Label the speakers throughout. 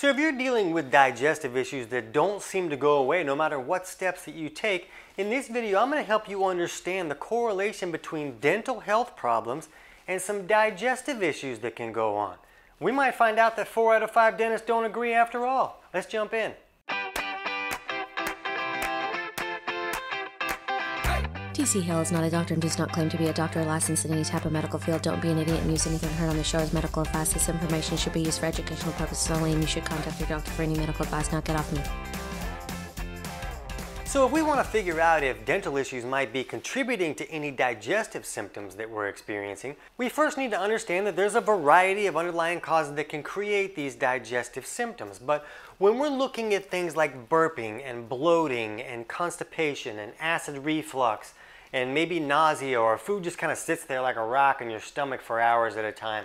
Speaker 1: So if you're dealing with digestive issues that don't seem to go away no matter what steps that you take, in this video I'm going to help you understand the correlation between dental health problems and some digestive issues that can go on. We might find out that 4 out of 5 dentists don't agree after all. Let's jump in.
Speaker 2: TC Hale is not a doctor and does not claim to be a doctor or licensed in any type of medical field. Don't be an idiot and use anything heard on the show as medical advice. This information should be used for educational purposes only, and you should contact your doctor for any medical advice. Now get off me.
Speaker 1: So if we want to figure out if dental issues might be contributing to any digestive symptoms that we're experiencing, we first need to understand that there's a variety of underlying causes that can create these digestive symptoms. But when we're looking at things like burping and bloating and constipation and acid reflux and maybe nausea or food just kind of sits there like a rock in your stomach for hours at a time.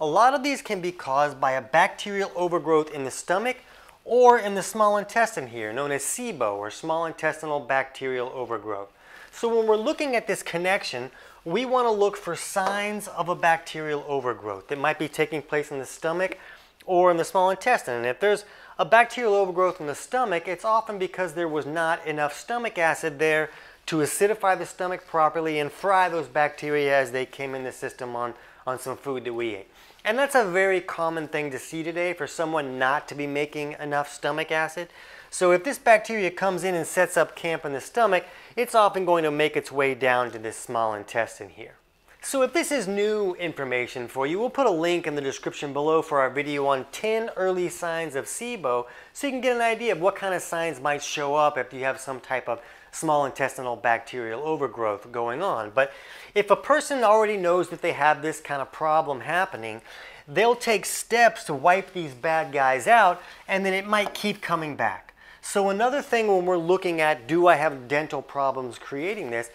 Speaker 1: A lot of these can be caused by a bacterial overgrowth in the stomach or in the small intestine here, known as SIBO or small intestinal bacterial overgrowth. So when we're looking at this connection, we want to look for signs of a bacterial overgrowth that might be taking place in the stomach or in the small intestine. And if there's a bacterial overgrowth in the stomach, it's often because there was not enough stomach acid there to acidify the stomach properly and fry those bacteria as they came in the system on, on some food that we ate. And that's a very common thing to see today for someone not to be making enough stomach acid. So if this bacteria comes in and sets up camp in the stomach, it's often going to make its way down to this small intestine here. So if this is new information for you, we'll put a link in the description below for our video on 10 early signs of SIBO so you can get an idea of what kind of signs might show up if you have some type of small intestinal bacterial overgrowth going on. But if a person already knows that they have this kind of problem happening, they'll take steps to wipe these bad guys out and then it might keep coming back. So another thing when we're looking at do I have dental problems creating this,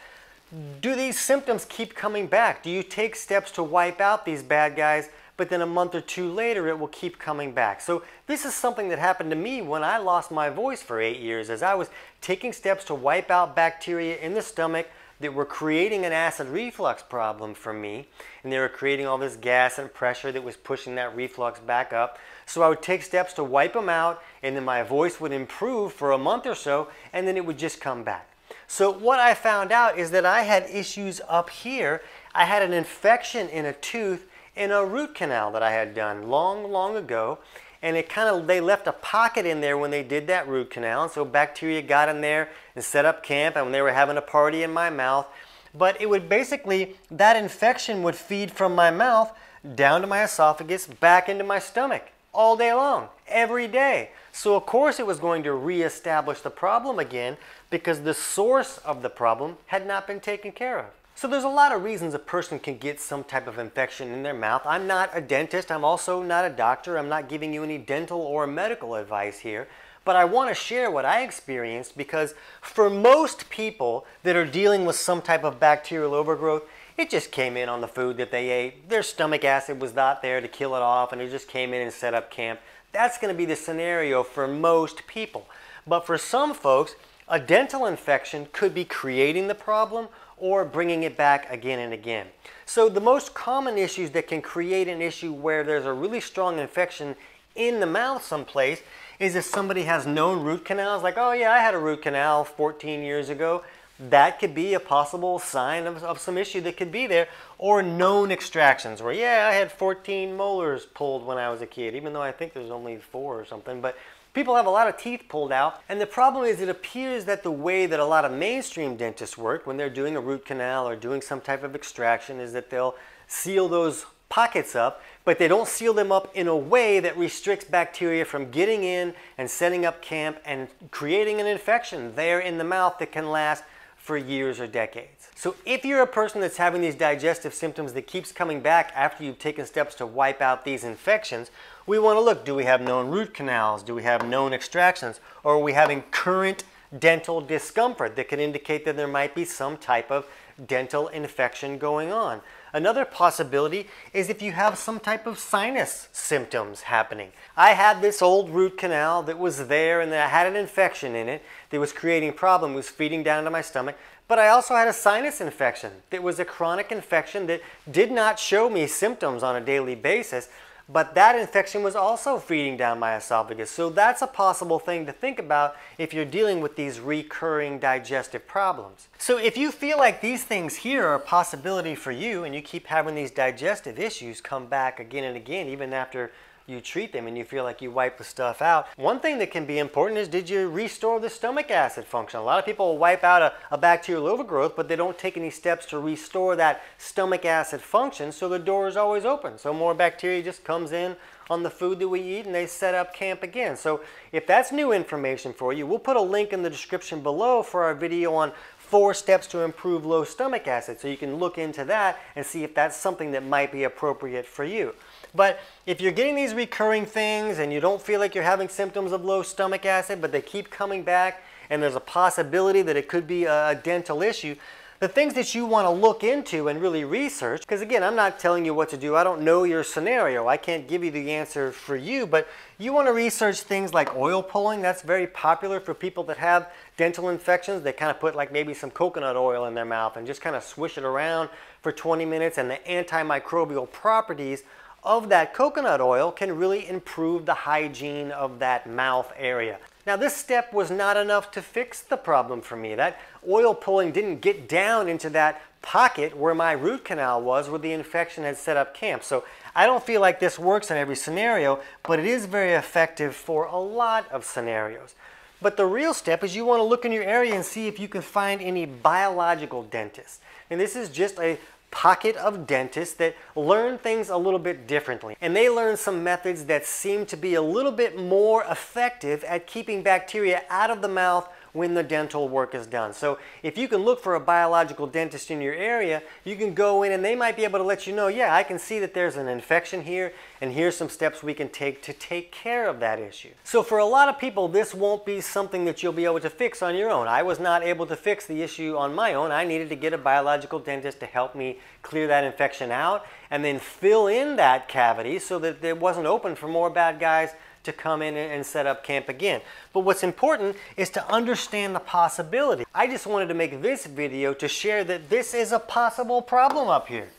Speaker 1: do these symptoms keep coming back? Do you take steps to wipe out these bad guys, but then a month or two later it will keep coming back? So this is something that happened to me when I lost my voice for eight years as I was taking steps to wipe out bacteria in the stomach that were creating an acid reflux problem for me and they were creating all this gas and pressure that was pushing that reflux back up. So I would take steps to wipe them out and then my voice would improve for a month or so and then it would just come back. So what I found out is that I had issues up here. I had an infection in a tooth in a root canal that I had done long, long ago. And it kind of, they left a pocket in there when they did that root canal. And so bacteria got in there and set up camp and they were having a party in my mouth. But it would basically, that infection would feed from my mouth down to my esophagus, back into my stomach all day long, every day. So of course it was going to reestablish the problem again because the source of the problem had not been taken care of. So there's a lot of reasons a person can get some type of infection in their mouth. I'm not a dentist. I'm also not a doctor. I'm not giving you any dental or medical advice here. But I want to share what I experienced because for most people that are dealing with some type of bacterial overgrowth, it just came in on the food that they ate. Their stomach acid was not there to kill it off and it just came in and set up camp. That's going to be the scenario for most people. But for some folks, a dental infection could be creating the problem or bringing it back again and again. So the most common issues that can create an issue where there's a really strong infection in the mouth someplace is if somebody has known root canals, like, oh yeah, I had a root canal 14 years ago. That could be a possible sign of, of some issue that could be there. Or known extractions where, yeah, I had 14 molars pulled when I was a kid, even though I think there's only four or something. But People have a lot of teeth pulled out, and the problem is it appears that the way that a lot of mainstream dentists work when they're doing a root canal or doing some type of extraction is that they'll seal those pockets up, but they don't seal them up in a way that restricts bacteria from getting in and setting up camp and creating an infection there in the mouth that can last for years or decades. So if you're a person that's having these digestive symptoms that keeps coming back after you've taken steps to wipe out these infections, we want to look, do we have known root canals? Do we have known extractions? Or are we having current dental discomfort that can indicate that there might be some type of dental infection going on. Another possibility is if you have some type of sinus symptoms happening. I had this old root canal that was there and I had an infection in it that was creating problem, was feeding down to my stomach, but I also had a sinus infection that was a chronic infection that did not show me symptoms on a daily basis, but that infection was also feeding down my esophagus. So that's a possible thing to think about if you're dealing with these recurring digestive problems. So if you feel like these things here are a possibility for you and you keep having these digestive issues come back again and again, even after you treat them and you feel like you wipe the stuff out. One thing that can be important is did you restore the stomach acid function? A lot of people wipe out a, a, bacterial overgrowth, but they don't take any steps to restore that stomach acid function, so the door is always open. So more bacteria just comes in on the food that we eat and they set up camp again. So if that's new information for you, we'll put a link in the description below for our video on four steps to improve low stomach acid. So you can look into that and see if that's something that might be appropriate for you. But if you're getting these recurring things and you don't feel like you're having symptoms of low stomach acid, but they keep coming back and there's a possibility that it could be a dental issue, the things that you want to look into and really research, because again, I'm not telling you what to do. I don't know your scenario. I can't give you the answer for you, but you want to research things like oil pulling. That's very popular for people that have dental infections. They kind of put like maybe some coconut oil in their mouth and just kind of swish it around for 20 minutes, and the antimicrobial properties of that coconut oil can really improve the hygiene of that mouth area. Now this step was not enough to fix the problem for me. That oil pulling didn't get down into that pocket where my root canal was where the infection had set up camp. So I don't feel like this works in every scenario, but it is very effective for a lot of scenarios. But the real step is you want to look in your area and see if you can find any biological dentists. And this is just a pocket of dentists that learn things a little bit differently. And they learn some methods that seem to be a little bit more effective at keeping bacteria out of the mouth when the dental work is done. So if you can look for a biological dentist in your area, you can go in and they might be able to let you know, yeah, I can see that there's an infection here and here's some steps we can take to take care of that issue. So for a lot of people, this won't be something that you'll be able to fix on your own. I was not able to fix the issue on my own. I needed to get a biological dentist to help me clear that infection out and then fill in that cavity so that it wasn't open for more bad guys to come in and set up camp again. But what's important is to understand the possibility. I just wanted to make this video to share that this is a possible problem up here.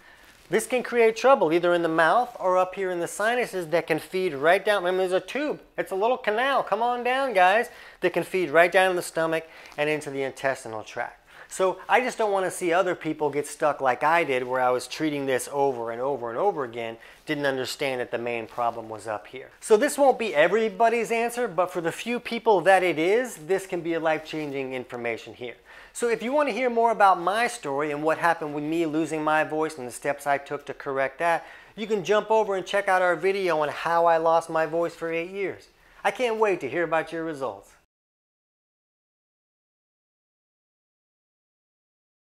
Speaker 1: This can create trouble either in the mouth or up here in the sinuses that can feed right down. Remember, there's a tube. It's a little canal. Come on down, guys. That can feed right down in the stomach and into the intestinal tract. So I just don't want to see other people get stuck like I did where I was treating this over and over and over again, didn't understand that the main problem was up here. So this won't be everybody's answer, but for the few people that it is, this can be a life-changing information here. So if you want to hear more about my story and what happened with me losing my voice and the steps I took to correct that, you can jump over and check out our video on how I lost my voice for eight years. I can't wait to hear about your results.